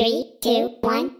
Three, two, one,